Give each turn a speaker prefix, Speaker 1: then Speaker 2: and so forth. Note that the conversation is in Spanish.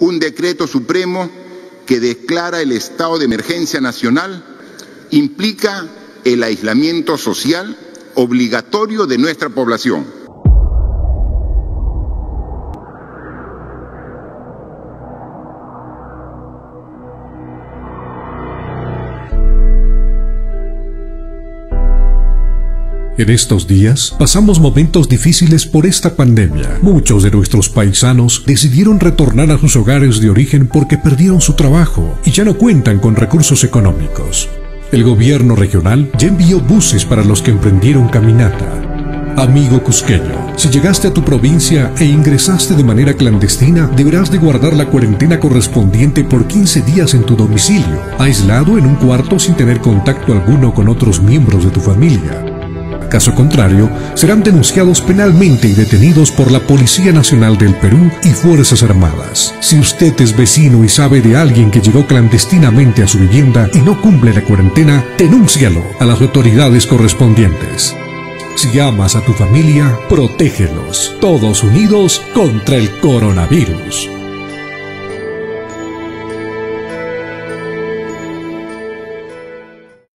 Speaker 1: un decreto supremo que declara el estado de emergencia nacional implica el aislamiento social obligatorio de nuestra población.
Speaker 2: En estos días pasamos momentos difíciles por esta pandemia. Muchos de nuestros paisanos decidieron retornar a sus hogares de origen porque perdieron su trabajo y ya no cuentan con recursos económicos. El gobierno regional ya envió buses para los que emprendieron caminata. Amigo cusqueño, si llegaste a tu provincia e ingresaste de manera clandestina, deberás de guardar la cuarentena correspondiente por 15 días en tu domicilio, aislado en un cuarto sin tener contacto alguno con otros miembros de tu familia. Caso contrario, serán denunciados penalmente y detenidos por la Policía Nacional del Perú y Fuerzas Armadas. Si usted es vecino y sabe de alguien que llegó clandestinamente a su vivienda y no cumple la cuarentena, denúncialo a las autoridades correspondientes. Si amas a tu familia, protégelos, todos unidos contra el coronavirus.